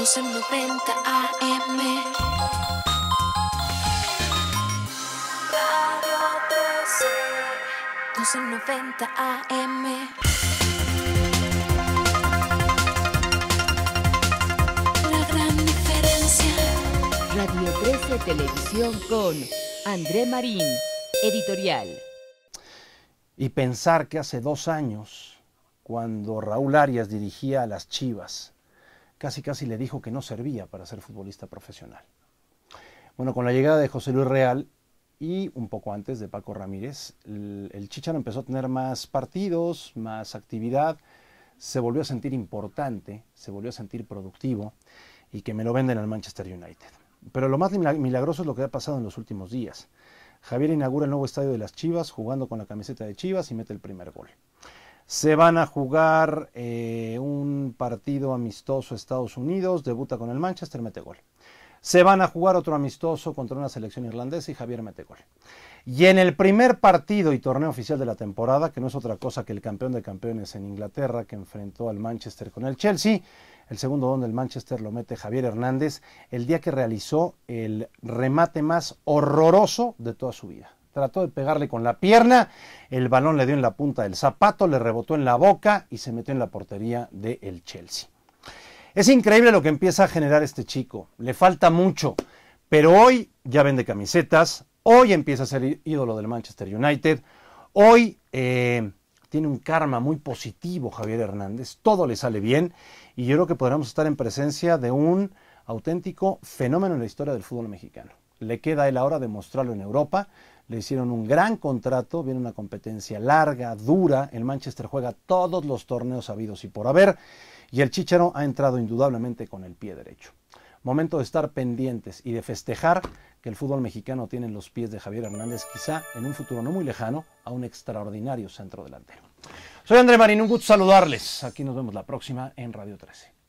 1290 AM. Radio 13. 1290 AM. La gran diferencia. Radio 13 Televisión con André Marín, editorial. Y pensar que hace dos años, cuando Raúl Arias dirigía a las Chivas, casi casi le dijo que no servía para ser futbolista profesional. Bueno, con la llegada de José Luis Real y un poco antes de Paco Ramírez, el, el empezó a tener más partidos, más actividad, se volvió a sentir importante, se volvió a sentir productivo y que me lo venden al Manchester United. Pero lo más mila- milagroso es lo que ha pasado en los últimos días. Javier inaugura el nuevo estadio de las Chivas jugando con la camiseta de Chivas y mete el primer gol. Se van a jugar eh, un partido amistoso Estados Unidos, debuta con el Manchester, mete gol. Se van a jugar otro amistoso contra una selección irlandesa y Javier mete gol. Y en el primer partido y torneo oficial de la temporada, que no es otra cosa que el campeón de campeones en Inglaterra, que enfrentó al Manchester con el Chelsea, el segundo don del Manchester lo mete Javier Hernández, el día que realizó el remate más horroroso de toda su vida. Trató de pegarle con la pierna, el balón le dio en la punta del zapato, le rebotó en la boca y se metió en la portería del Chelsea. Es increíble lo que empieza a generar este chico. Le falta mucho. Pero hoy ya vende camisetas. Hoy empieza a ser ídolo del Manchester United. Hoy eh, tiene un karma muy positivo Javier Hernández. Todo le sale bien. Y yo creo que podremos estar en presencia de un auténtico fenómeno en la historia del fútbol mexicano. Le queda a él ahora demostrarlo en Europa. Le hicieron un gran contrato, viene una competencia larga, dura. El Manchester juega todos los torneos habidos y por haber. Y el Chicharo ha entrado indudablemente con el pie derecho. Momento de estar pendientes y de festejar que el fútbol mexicano tiene en los pies de Javier Hernández, quizá en un futuro no muy lejano, a un extraordinario centro delantero. Soy André Marín, un gusto saludarles. Aquí nos vemos la próxima en Radio 13.